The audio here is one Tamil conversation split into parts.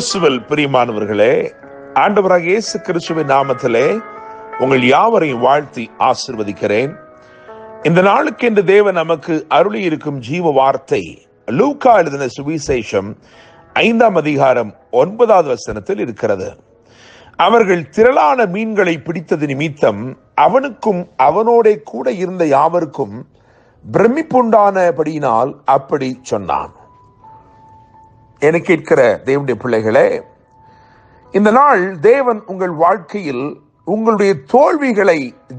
கிறிஸ்துவல் பிரியமானவர்களே ஆண்டவராக இயேசு கிறிஸ்துவின் நாமத்திலே உங்கள் யாவரையும் வாழ்த்தி ஆசிர்வதிக்கிறேன். இந்த நாளுக்கு என்று தேவன் நமக்கு அருளி இருக்கும் ஜீவ வார்த்தை லூக்கா எழுதின சுவிசேஷம் ஐந்தாம் அதிகாரம் ஒன்பதாவது வசனத்தில் இருக்கிறது. அவர்கள் திரளான மீன்களை பிடித்தது நிமித்தம் அவனுக்கும் அவனோடே கூட இருந்த யாவருக்கும் பிரமிப்புண்டானபடியினால் அப்படி சொன்னான். என கேட்கிற தேவனுடைய பிள்ளைகளே இந்த நாள் தேவன் உங்கள் வாழ்க்கையில் உங்களுடைய தோல்விகளை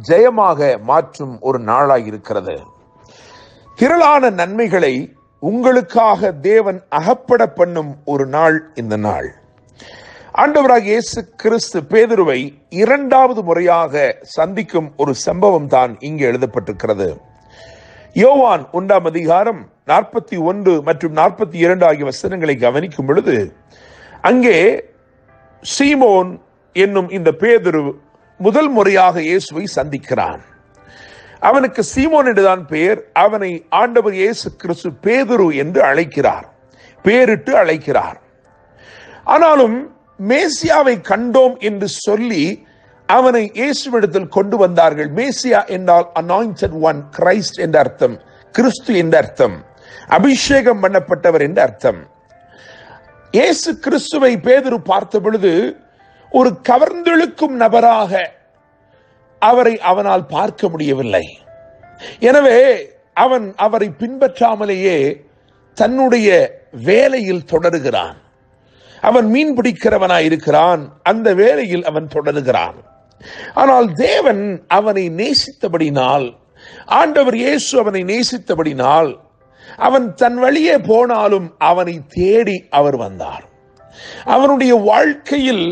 ஜெயமாக மாற்றும் ஒரு நாளாக இருக்கிறது. திரளான நன்மைகளை உங்களுக்காக தேவன் அகப்பட பண்ணும் ஒரு நாள் இந்த நாள். ஆண்டவராக இயேசு கிறிஸ்து பேதுருவை இரண்டாவது முறையாக சந்திக்கும் ஒரு சம்பவம் தான் இங்கு எழுதப்பட்டிருக்கிறது. யோவான் ஒன்றாம் அதிகாரம் நாற்பத்தி ஒன்று மற்றும் நாற்பத்தி இரண்டு ஆகிய வசனங்களை கவனிக்கும் பொழுது அங்கே சீமோன் என்னும் இந்த பேதுரு முதல் முறையாக இயேசுவை சந்திக்கிறான். அவனுக்கு சீமோன் என்றுதான் பெயர். அவனை ஆண்டவர் இயேசு கிறிஸ்து பேதுரு என்று அழைக்கிறார். பேரிட்டு அழைக்கிறார். ஆனாலும் மேசியாவை கண்டோம் என்று சொல்லி அவனை இயேசுவிடத்தில் கொண்டு வந்தார்கள். மேசியா என்றால் அனாயிண்டட் ஒன் கிரைஸ்ட் என்ற அர்த்தம் கிறிஸ்து என்ற அர்த்தம் அபிஷேகம் பண்ணப்பட்டவர் என்ற அர்த்தம். இயேசு கிறிஸ்துவை பேதுரு பார்த்த பொழுது ஒரு கவர்ந்தெழுக்கும் நபராக அவரை அவனால் பார்க்க முடியவில்லை. எனவே அவன் அவரை பின்பற்றாமலேயே தன்னுடைய வேலையில் தொடருகிறான். அவன் மீன் பிடிக்கிறவனாய் இருக்கிறான் அந்த வேலையில் அவன் தொடருகிறான். ஆனால் தேவன் அவனை நேசித்தபடினால் ஆண்டவர் இயேசு அவனை நேசித்தபடினால் அவன் தன் வழியே போனாலும் அவனை தேடி அவர் வந்தார். அவனுடைய வாழ்க்கையில்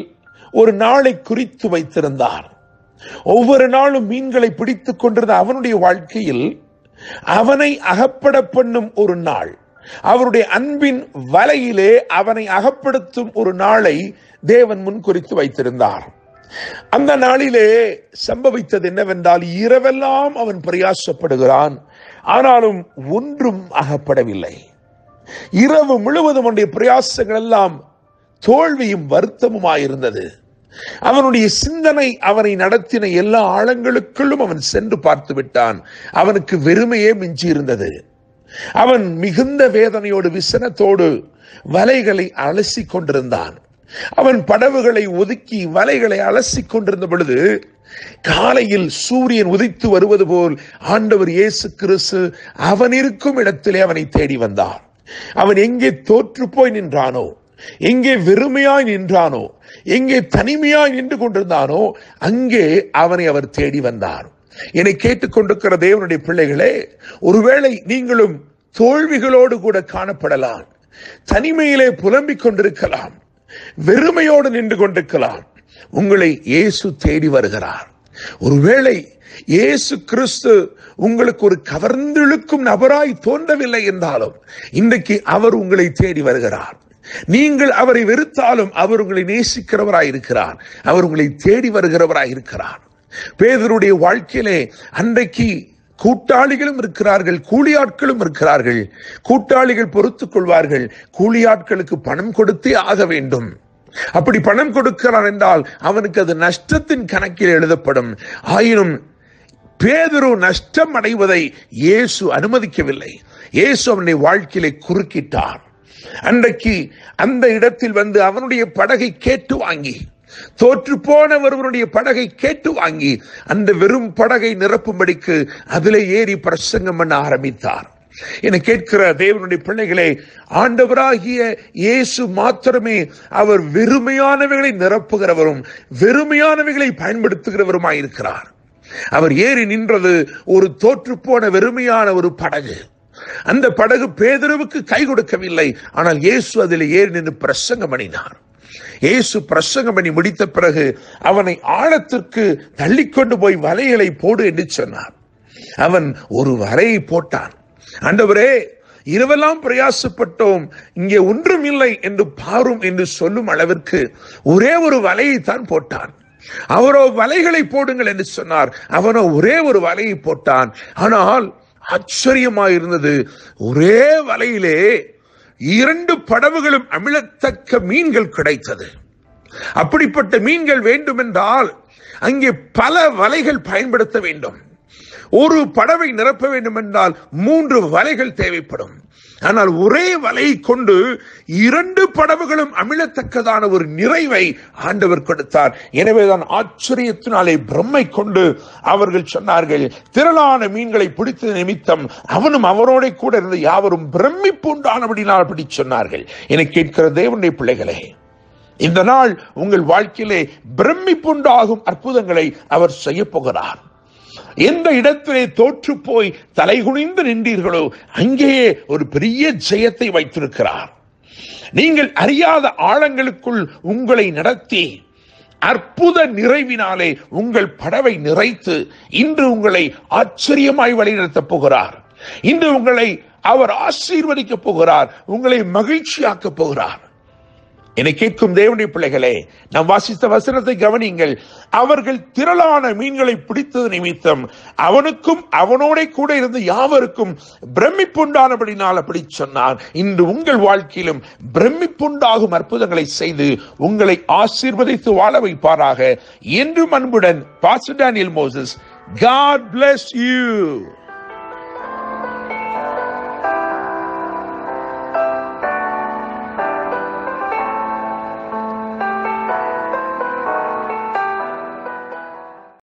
ஒரு நாளை குறித்து வைத்திருந்தார். ஒவ்வொரு நாளும் மீன்களை பிடித்துக் கொண்டிருந்த அவனுடைய வாழ்க்கையில் அவனை அகப்பட பண்ணும் ஒரு நாள் அவருடைய அன்பின் வலையிலே அவனை அகப்படுத்தும் ஒரு நாளை தேவன் முன் குறித்து வைத்திருந்தார். அந்த நாளிலே சம்பவித்தது என்னவென்றால் இரவெல்லாம் அவன் பிரயாசப்படுகிறான். ஆனாலும் ஒன்றும் அகப்படவில்லை. இரவு முழுவதும் அவனுடைய பிரயாசங்கள் எல்லாம் தோல்வியும் வருத்தமுமாயிருந்தது அவனுடைய சிந்தனை அவனை நடத்தின எல்லா ஆழங்களுக்குள்ளும் அவன் சென்று பார்த்து விட்டான். அவனுக்கு வெறுமையே மிஞ்சி இருந்தது அவன் மிகுந்த வேதனையோடு விசனத்தோடு வலைகளை அலசி கொண்டிருந்தான். அவன் படவுகளை ஒதுக்கி வலைகளை அலசி கொண்டிருந்த பொழுது காலையில் சூரியன் உதித்து வருவது போல் ஆண்டவர் இயேசு கிறிஸ்து அவன் இருக்கும் இடத்திலே அவனை தேடி வந்தார் அவன் எங்கே தோற்று போய் நின்றானோ எங்கே வெறுமையாய் நின்றானோ எங்கே தனிமையாய் நின்று கொண்டிருந்தானோ அங்கே அவனை அவர் தேடி வந்தார் என்னை கேட்டுக்கொண்டிருக்கிற தேவனுடைய பிள்ளைகளே ஒருவேளை நீங்களும் தோல்விகளோடு கூட காணப்படலாம் தனிமையிலே புலம்பிக் கொண்டிருக்கலாம் வெறுமையோடு நின்று கொண்டிருக்கலாம். உங்களை இயேசு தேடி வருகிறார். ஒருவேளை இயேசு கிறிஸ்து உங்களுக்கு ஒரு கவர்ந்திழுக்கும் நபராய் தோன்றவில்லை என்றாலும் இன்றைக்கு அவர் உங்களை தேடி வருகிறார். நீங்கள் அவரை வெறுத்தாலும் அவர் உங்களை நேசிக்கிறவராய் இருக்கிறார். அவர் உங்களை தேடி வருகிறவராய் இருக்கிறார். பேதருடைய வாழ்க்கையிலே அன்றைக்கு கூட்டாளிகளும் இருக்கிறார்கள் கூலியாட்களும் இருக்கிறார்கள். கூட்டாளிகள் பொறுத்துக் கொள்வார்கள் கூலியாட்களுக்கு பணம் கொடுத்தே ஆக வேண்டும். அப்படி பணம் கொடுக்கிறான் என்றால் அவனுக்கு அது நஷ்டத்தின் கணக்கில் எழுதப்படும். ஆயினும் பேதரு நஷ்டம் அடைவதை இயேசு அனுமதிக்கவில்லை. இயேசு அவனை வாழ்க்கையிலே குறுக்கிட்டார். அன்றைக்கு அந்த இடத்தில் வந்து அவனுடைய படகை கேட்டு வாங்கி தோற்று போன ஒருவனுடைய படகை கேட்டு வாங்கி அந்த வெறும் படகை நிரப்பும்படிக்கு அதிலே ஏறி பிரசங்கம் பண்ண ஆரம்பித்தார். என கேட்கிற தேவனுடைய பிள்ளைகளே ஆண்டவராகிய இயேசு மாத்திரமே அவர் வெறுமையானவைகளை நிரப்புகிறவரும் வெறுமையானவைகளை பயன்படுத்துகிறவருமாயிருக்கிறார். அவர் ஏறி நின்றது ஒரு தோற்றுப்போன வெறுமையான ஒரு படகு. அந்த படகு பேதரவுக்கு கை கொடுக்கவில்லை ஆனால் இயேசு அதில் ஏறி நின்று பிரசங்கம் பண்ணினார். இயேசு பிரசங்கம் பண்ணி முடித்த பிறகு அவனை ஆழத்திற்கு தள்ளிக்கொண்டு போய் வலைகளை போடு என்று சொன்னார். அவன் ஒரு வலையை போட்டான். ஆண்டவரே இரவெல்லாம் பிரயாசப்பட்டோம் இங்கே ஒன்றும் இல்லை என்று பாரும் என்று சொல்லும் அளவிற்கு ஒரே ஒரு வலையை தான் போட்டான். அவரோ வலைகளை போடுங்கள் என்று சொன்னார். அவனோ ஒரே ஒரு வலையை போட்டான். ஆனால் ஆச்சரியமாயிருந்தது ஒரே வலையிலே இரண்டு படவுகளும் அமிழத்தக்க மீன்கள் கிடைத்தது. அப்படிப்பட்ட மீன்கள் வேண்டுமென்றால் அங்கே பல வலைகள் பயன்படுத்த வேண்டும். ஒரு படவை நிரப்ப வேண்டும் என்றால் மூன்று வலைகள் தேவைப்படும். ஆனால் ஒரே வலையை கொண்டு இரண்டு படவுகளும் அமிழத்தக்கதான ஒரு நிறைவை ஆண்டவர் கொடுத்தார். எனவேதான் ஆச்சரியத்தினாலே பிரம்மை கொண்டு அவர்கள் சொன்னார்கள் திரளான மீன்களை பிடித்த நிமித்தம் அவனும் அவரோட கூட இருந்த யாவரும் பிரமிப்பு உண்டானபடினால் அப்படி சொன்னார்கள். என கேட்கிற தேவனுடைய பிள்ளைகளே இந்த நாள் உங்கள் வாழ்க்கையிலே பிரமிப்புண்டாகும் அற்புதங்களை அவர் செய்ய போகிறார். எந்த இடத்திலே தோற்று போய் தலைகுனிந்து நின்றீர்களோ அங்கேயே ஒரு பெரிய ஜெயத்தை வைத்திருக்கிறார். நீங்கள் அறியாத ஆழங்களுக்குள் உங்களை நடத்தி அற்புத நிறைவினாலே உங்கள் படவை நிறைத்து இன்று உங்களை ஆச்சரியமாய் வழிநடத்தப் போகிறார். இன்று உங்களை அவர் ஆசீர்வதிக்கப் போகிறார் உங்களை மகிழ்ச்சியாக்கப் போகிறார். என்னை கேட்கும் தேவனுடைய பிள்ளைகளே நாம் வாசித்த வசனத்தை கவனியுங்கள். அவர்கள் திரளான மீன்களை பிடித்தது நிமித்தம். அவனுக்கும் அவனோட கூட இருந்து யாவருக்கும் பிரமிப்புண்டானபடினால் அப்படி சொன்னார். இன்று உங்கள் வாழ்க்கையிலும் பிரமிப்புண்டாகும் அற்புதங்களை செய்து உங்களை ஆசீர்வதித்து வாழ வைப்பாராக. என்றும் அன்புடன் pastor Daniel Moses God bless you